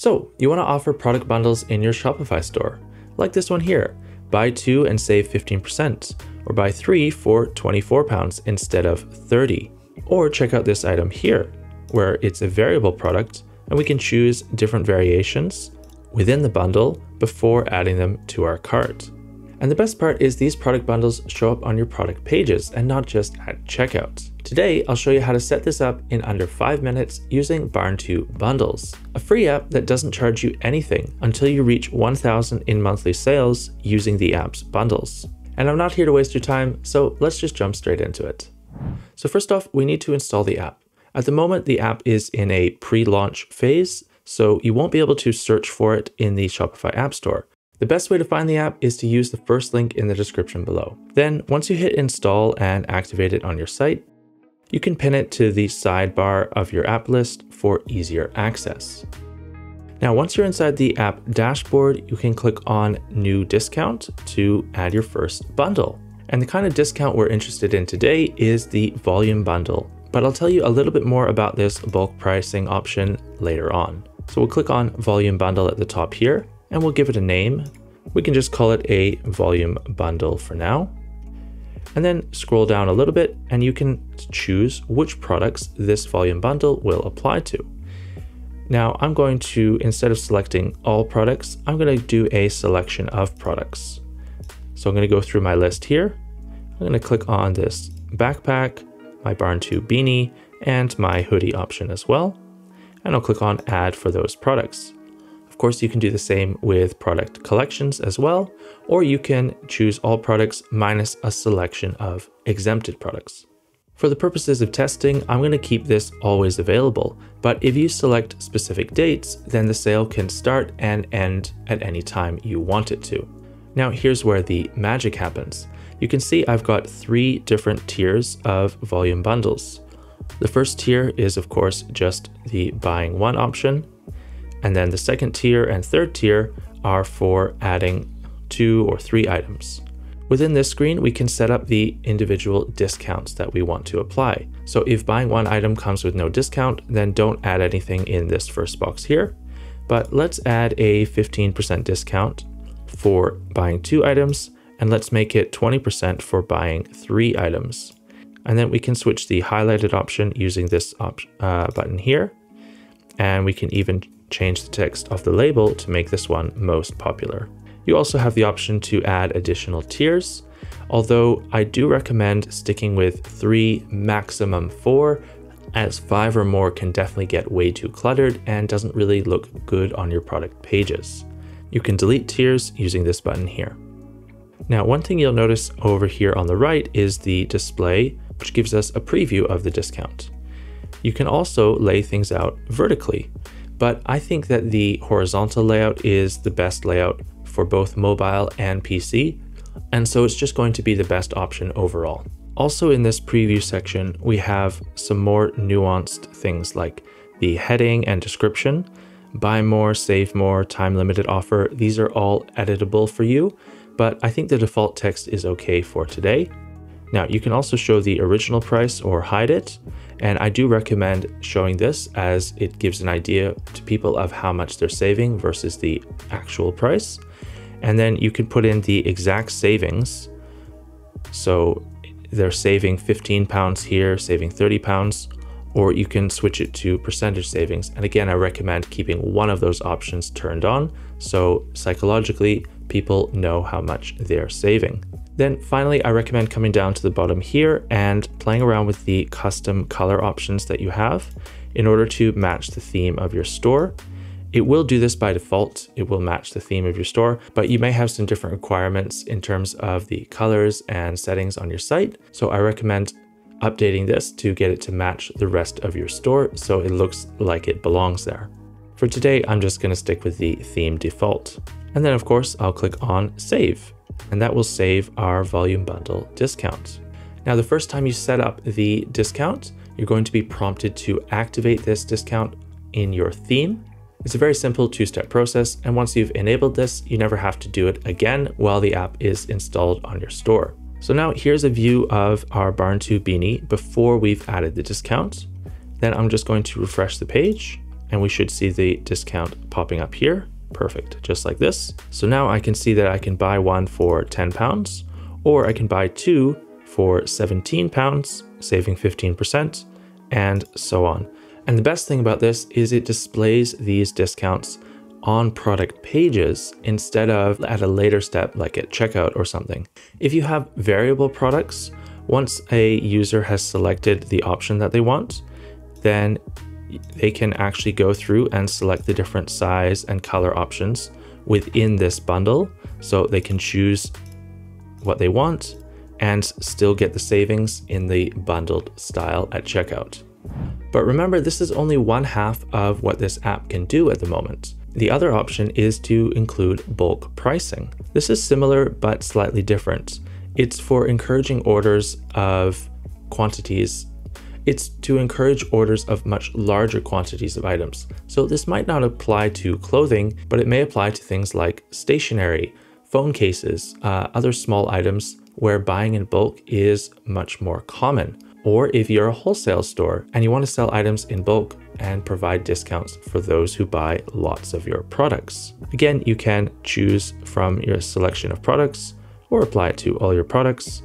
So you want to offer product bundles in your Shopify store, like this one here. Buy two and save 15%, or buy three for 24 pounds instead of 30. Or check out this item here, where it's a variable product and we can choose different variations within the bundle before adding them to our cart. And the best part is these product bundles show up on your product pages and not just at checkout. Today, I'll show you how to set this up in under 5 minutes using Barn2 Bundles, a free app that doesn't charge you anything until you reach 1000 in monthly sales using the app's bundles. And I'm not here to waste your time, so let's just jump straight into it. So first off, we need to install the app. At the moment, the app is in a pre-launch phase, so you won't be able to search for it in the Shopify App Store. The best way to find the app is to use the first link in the description below. Then, once you hit install and activate it on your site, you can pin it to the sidebar of your app list for easier access. Now, once you're inside the app dashboard, you can click on New Discount to add your first bundle. And the kind of discount we're interested in today is the volume bundle. But I'll tell you a little bit more about this bulk pricing option later on. So we'll click on Volume Bundle at the top here, and we'll give it a name. We can just call it a volume bundle for now. And then scroll down a little bit and you can choose which products this volume bundle will apply to. Now I'm going to, instead of selecting all products, I'm going to do a selection of products. So I'm going to go through my list here. I'm going to click on this backpack, my Barn2 beanie, and my hoodie option as well. And I'll click on add for those products course, you can do the same with product collections as well, or you can choose all products minus a selection of exempted products. For the purposes of testing, I'm going to keep this always available, but if you select specific dates, then the sale can start and end at any time you want it to. Now here's where the magic happens. You can see I've got three different tiers of volume bundles. The first tier is of course just the buying one option, and then the second tier and third tier are for adding two or three items. Within this screen, we can set up the individual discounts that we want to apply. So if buying one item comes with no discount, then don't add anything in this first box here. But let's add a 15% discount for buying two items, and let's make it 20% for buying three items. And then we can switch the highlighted option using this op uh, button here. And we can even change the text of the label to make this one most popular. You also have the option to add additional tiers, although I do recommend sticking with three, maximum four, as five or more can definitely get way too cluttered and doesn't really look good on your product pages. You can delete tiers using this button here. Now, one thing you'll notice over here on the right is the display, which gives us a preview of the discount. You can also lay things out vertically but I think that the horizontal layout is the best layout for both mobile and PC, and so it's just going to be the best option overall. Also in this preview section, we have some more nuanced things like the heading and description, buy more, save more, time limited offer. These are all editable for you, but I think the default text is okay for today. Now you can also show the original price or hide it, and I do recommend showing this as it gives an idea to people of how much they're saving versus the actual price. And then you can put in the exact savings. So they're saving 15 pounds here, saving 30 pounds, or you can switch it to percentage savings. And again, I recommend keeping one of those options turned on. So psychologically, people know how much they're saving. Then finally, I recommend coming down to the bottom here and playing around with the custom color options that you have in order to match the theme of your store. It will do this by default. It will match the theme of your store, but you may have some different requirements in terms of the colors and settings on your site. So I recommend updating this to get it to match the rest of your store so it looks like it belongs there. For today, I'm just gonna stick with the theme default. And then of course, I'll click on save and that will save our volume bundle discount. Now, the first time you set up the discount, you're going to be prompted to activate this discount in your theme. It's a very simple two-step process, and once you've enabled this, you never have to do it again while the app is installed on your store. So now here's a view of our Barn2 beanie before we've added the discount. Then I'm just going to refresh the page, and we should see the discount popping up here. Perfect, just like this. So now I can see that I can buy one for 10 pounds, or I can buy two for 17 pounds, saving 15%, and so on. And the best thing about this is it displays these discounts on product pages instead of at a later step like at checkout or something. If you have variable products, once a user has selected the option that they want, then they can actually go through and select the different size and color options within this bundle. So they can choose what they want and still get the savings in the bundled style at checkout. But remember, this is only one half of what this app can do at the moment. The other option is to include bulk pricing. This is similar but slightly different. It's for encouraging orders of quantities. It's to encourage orders of much larger quantities of items. So this might not apply to clothing, but it may apply to things like stationery, phone cases, uh, other small items where buying in bulk is much more common. Or if you're a wholesale store and you want to sell items in bulk and provide discounts for those who buy lots of your products. Again, you can choose from your selection of products or apply it to all your products.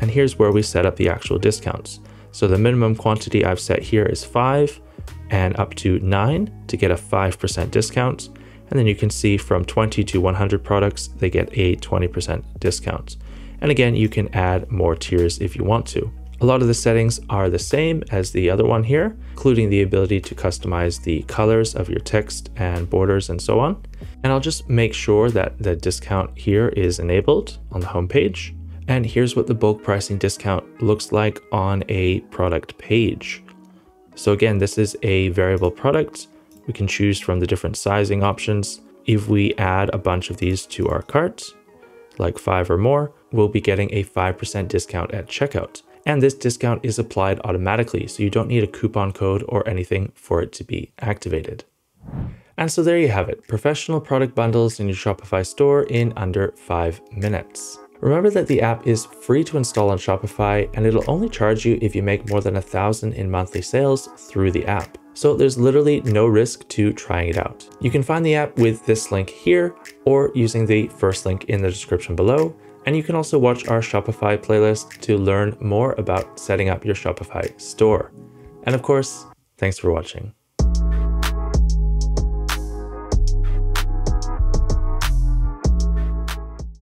And here's where we set up the actual discounts. So the minimum quantity I've set here is five and up to nine to get a 5% discount. And then you can see from 20 to 100 products, they get a 20% discount. And again, you can add more tiers if you want to. A lot of the settings are the same as the other one here, including the ability to customize the colors of your text and borders and so on. And I'll just make sure that the discount here is enabled on the home page. And here's what the bulk pricing discount looks like on a product page. So again, this is a variable product. We can choose from the different sizing options. If we add a bunch of these to our cart, like five or more, we'll be getting a 5% discount at checkout and this discount is applied automatically, so you don't need a coupon code or anything for it to be activated. And so there you have it, professional product bundles in your Shopify store in under five minutes. Remember that the app is free to install on Shopify and it'll only charge you if you make more than a thousand in monthly sales through the app. So there's literally no risk to trying it out. You can find the app with this link here or using the first link in the description below. And you can also watch our Shopify playlist to learn more about setting up your Shopify store. And of course, thanks for watching.